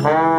Thank